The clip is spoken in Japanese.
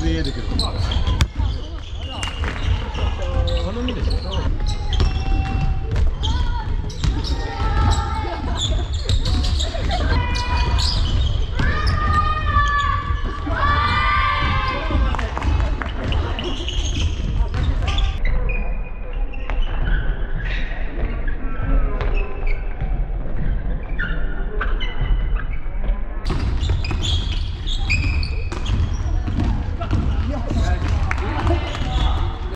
頼みでしょ。